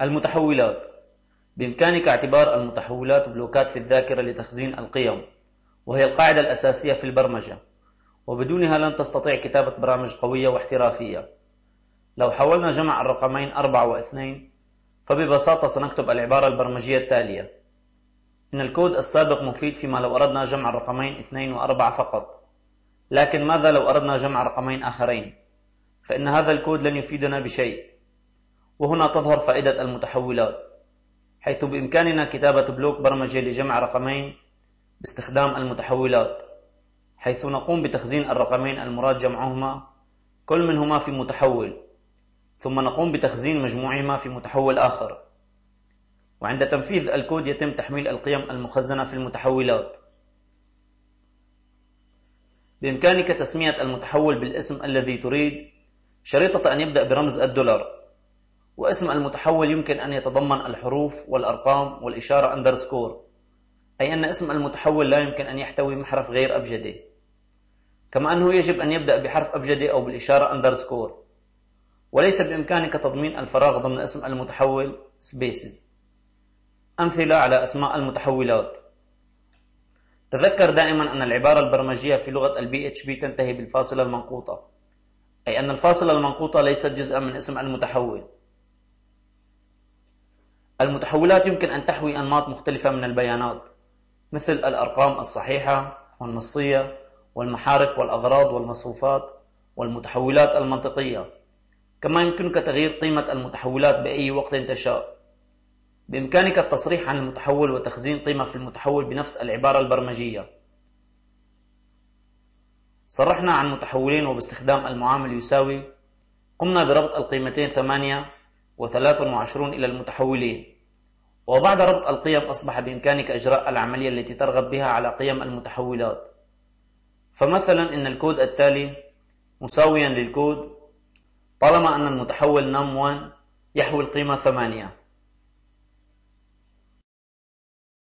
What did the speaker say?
المتحولات. بإمكانك اعتبار المتحولات بلوكات في الذاكرة لتخزين القيم وهي القاعدة الأساسية في البرمجة وبدونها لن تستطيع كتابة برامج قوية واحترافية. لو حاولنا جمع الرقمين أربعة واثنين فببساطة سنكتب العبارة البرمجية التالية. إن الكود السابق مفيد فيما لو أردنا جمع الرقمين اثنين وأربعة فقط. لكن ماذا لو أردنا جمع رقمين آخرين؟ فإن هذا الكود لن يفيدنا بشيء. وهنا تظهر فائدة المتحولات حيث بإمكاننا كتابة بلوك برمجي لجمع رقمين باستخدام المتحولات حيث نقوم بتخزين الرقمين المراد جمعهما كل منهما في متحول ثم نقوم بتخزين مجموعهما في متحول آخر. وعند تنفيذ الكود يتم تحميل القيم المخزنة في المتحولات. بإمكانك تسمية المتحول بالاسم الذي تريد شريطة أن يبدأ برمز الدولار. واسم المتحول يمكن أن يتضمن الحروف والأرقام والإشارة أندرسكور أي أن اسم المتحول لا يمكن أن يحتوي محرف غير أبجدي. كما أنه يجب أن يبدأ بحرف أبجدي أو بالإشارة أندرسكور وليس بإمكانك تضمين الفراغ ضمن اسم المتحول spaces. أمثلة على أسماء المتحولات. تذكر دائما أن العبارة البرمجية في لغة ال PHP تنتهي بالفاصلة المنقوطة. أي أن الفاصلة المنقوطة ليست جزءا من اسم المتحول. المتحولات يمكن أن تحوي أنماط مختلفة من البيانات مثل الأرقام الصحيحة والنصية والمحارف والأغراض والمصفوفات والمتحولات المنطقية. كما يمكنك تغيير قيمة المتحولات بأي وقت تشاء. بإمكانك التصريح عن المتحول وتخزين قيمة في المتحول بنفس العبارة البرمجية. صرحنا عن متحولين وباستخدام المعامل يساوي قمنا بربط القيمتين ثمانية وثلاث وعشرون إلى المتحولين. وبعد ربط القيم أصبح بإمكانك إجراء العملية التي ترغب بها على قيم المتحولات. فمثلا إن الكود التالي مساويا للكود طالما أن المتحول num1 يحوي القيمة ثمانية.